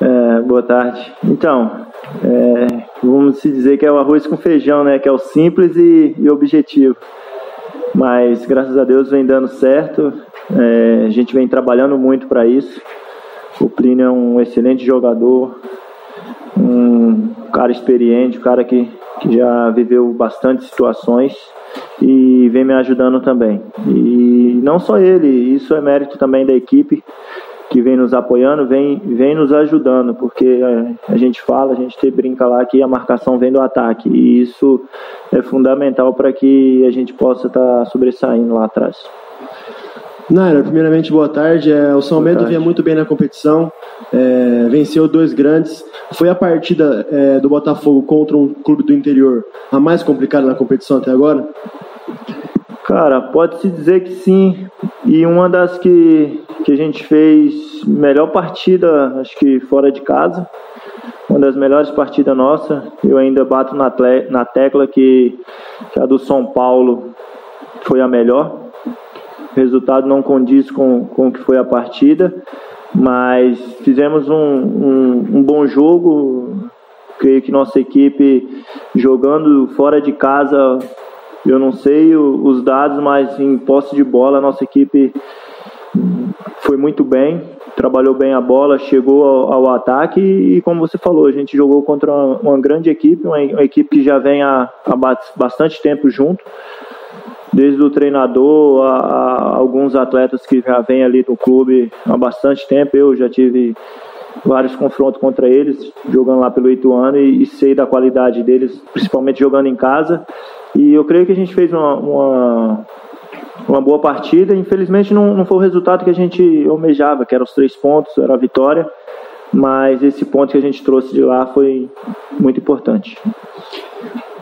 É, boa tarde. Então, é, vamos se dizer que é o arroz com feijão, né? Que é o simples e, e objetivo. Mas graças a Deus vem dando certo. É, a gente vem trabalhando muito para isso. O Plínio é um excelente jogador, um cara experiente, um cara que, que já viveu bastante situações e vem me ajudando também. E não só ele, isso é mérito também da equipe que vem nos apoiando, vem, vem nos ajudando, porque é, a gente fala, a gente brinca lá que a marcação vem do ataque, e isso é fundamental para que a gente possa estar tá sobressaindo lá atrás. Naira, primeiramente, boa tarde. É, o São Bento vinha muito bem na competição, é, venceu dois grandes. Foi a partida é, do Botafogo contra um clube do interior a mais complicada na competição até agora? Cara, pode-se dizer que sim. E uma das que, que a gente fez melhor partida, acho que fora de casa. Uma das melhores partidas nossa. Eu ainda bato na, na tecla que, que a do São Paulo foi a melhor o resultado não condiz com, com o que foi a partida, mas fizemos um, um, um bom jogo. Creio que nossa equipe jogando fora de casa, eu não sei os dados, mas em posse de bola, nossa equipe foi muito bem, trabalhou bem a bola, chegou ao, ao ataque e, como você falou, a gente jogou contra uma, uma grande equipe, uma, uma, equipe que já vem há, há bastante tempo junto desde o treinador a, a, alguns atletas que já vêm ali no clube há bastante tempo. Eu já tive vários confrontos contra eles, jogando lá pelo Ituano e, e sei da qualidade deles, principalmente jogando em casa. E eu creio que a gente fez uma, uma, uma boa partida. Infelizmente não, não foi o resultado que a gente almejava, que eram os três pontos, era a vitória. Mas esse ponto que a gente trouxe de lá foi muito importante.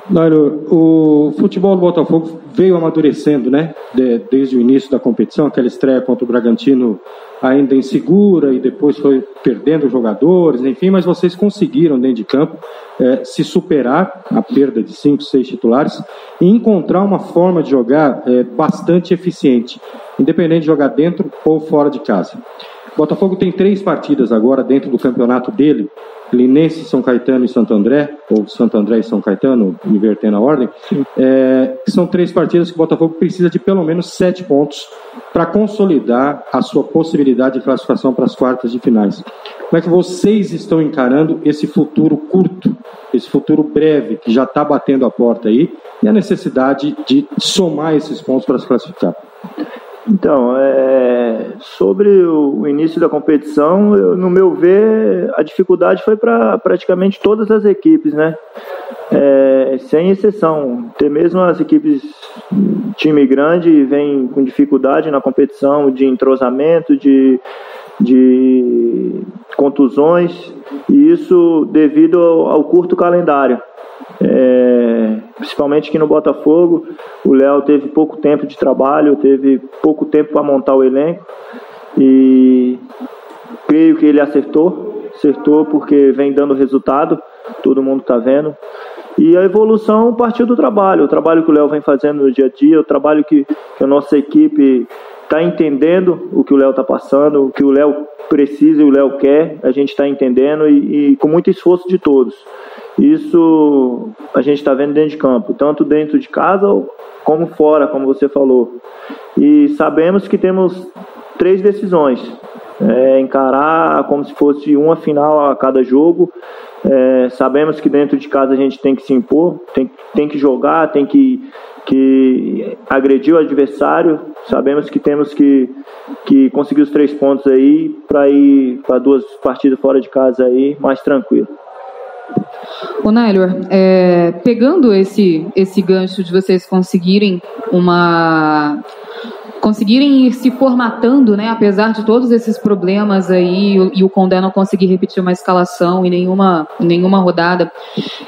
Nairo, o futebol do Botafogo veio amadurecendo, né? De, desde o início da competição, aquela estreia contra o Bragantino ainda insegura e depois foi perdendo jogadores, enfim, mas vocês conseguiram dentro de campo é, se superar a perda de cinco, seis titulares e encontrar uma forma de jogar é, bastante eficiente, independente de jogar dentro ou fora de casa. O Botafogo tem três partidas agora dentro do campeonato dele Linense, São Caetano e Santo André, ou Santo André e São Caetano, invertendo a ordem, é, são três partidas que o Botafogo precisa de pelo menos sete pontos para consolidar a sua possibilidade de classificação para as quartas de finais. Como é que vocês estão encarando esse futuro curto, esse futuro breve, que já está batendo a porta aí, e a necessidade de somar esses pontos para se classificar? Então, é, sobre o, início da competição, eu, no meu ver, a dificuldade foi para praticamente todas as equipes, né? É, sem exceção. Até mesmo as equipes, time grande, vem com dificuldade na competição de entrosamento, de, de contusões, e isso devido ao, ao curto calendário. É, principalmente aqui no Botafogo, o Léo teve pouco tempo de trabalho, teve pouco tempo para montar o elenco e creio que ele acertou, acertou porque vem dando resultado, todo mundo está vendo. E a evolução partiu do trabalho, o trabalho que o Léo vem fazendo no dia a dia, o trabalho que, a nossa equipe está entendendo o que o Léo está passando, o que o Léo precisa e o Léo quer, a gente está entendendo e, e com muito esforço de todos. Isso a gente está vendo dentro de campo, tanto dentro de casa como fora, como você falou. E sabemos que temos três decisões: é, encarar como se fosse uma final a cada jogo. É, sabemos que dentro de casa a gente tem que se impor, tem, tem que jogar, tem que, que agredir o adversário. Sabemos que temos que, que conseguir os três pontos aí para ir para duas partidas fora de casa aí mais tranquilo. Ô, Nélor, é, pegando esse, esse gancho de vocês conseguirem uma conseguirem ir se formatando, né, apesar de todos esses problemas aí e o Condé não conseguir repetir uma escalação em nenhuma, nenhuma rodada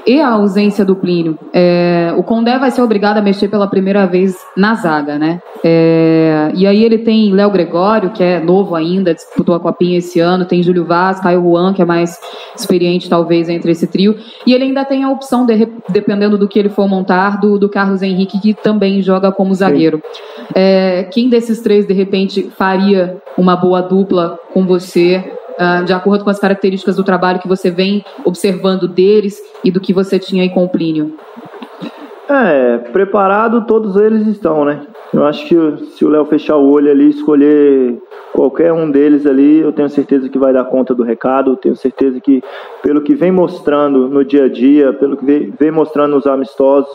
e a ausência do Plínio, é, o Condé vai ser obrigado a mexer pela primeira vez na zaga, né? É, e aí ele tem Léo Gregório, que é novo ainda, disputou a Copinha esse ano, tem Júlio Vaz, Caio Juan, que é mais experiente talvez entre esse trio, e ele ainda tem a opção, de, dependendo do que ele for montar, do, do Carlos Henrique, que também joga como zagueiro. É, quem desses três, de repente, faria uma boa dupla com você uh, de acordo com as características do trabalho que você vem observando deles e do que você tinha aí com o Plínio? É, preparado todos eles estão, né? Eu acho que se o Léo fechar o olho ali, escolher qualquer um deles ali, eu tenho certeza que vai dar conta do recado. Tenho certeza que, pelo que vem mostrando no dia a dia, pelo que vem mostrando nos amistosos,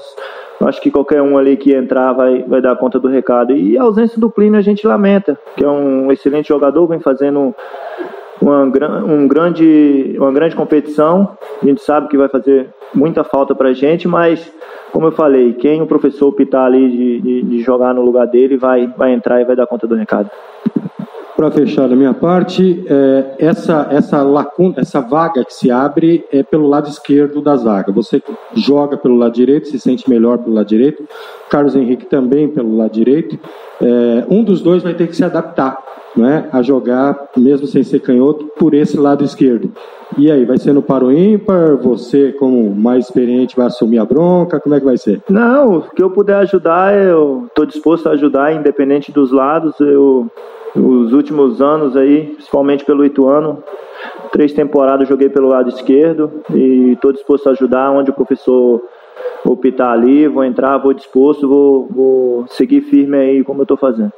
acho que qualquer um ali que entrar vai, vai dar conta do recado. E a ausência do Plínio a gente lamenta, que é um excelente jogador, vem fazendo uma, um grande, uma grande competição. A gente sabe que vai fazer muita falta para a gente, mas como eu falei, quem o professor optar ali de, de, de, jogar no lugar dele vai, vai entrar e vai dar conta do recado. Para fechar da minha parte, é, essa, essa lacuna, essa vaga que se abre é pelo lado esquerdo da zaga. Você joga pelo lado direito, se sente melhor pelo lado direito. Carlos Henrique também pelo lado direito. É, um dos dois vai ter que se adaptar né, a jogar, mesmo sem ser canhoto, por esse lado esquerdo. E aí, vai ser no paro ímpar? Você, como mais experiente, vai assumir a bronca? Como é que vai ser? Não, o que eu puder ajudar, eu estou disposto a ajudar, independente dos lados. Eu, os últimos anos aí, principalmente pelo Ituano, três temporadas joguei pelo lado esquerdo e estou disposto a ajudar onde o professor optar ali, vou entrar, vou disposto, vou, vou seguir firme aí como eu estou fazendo.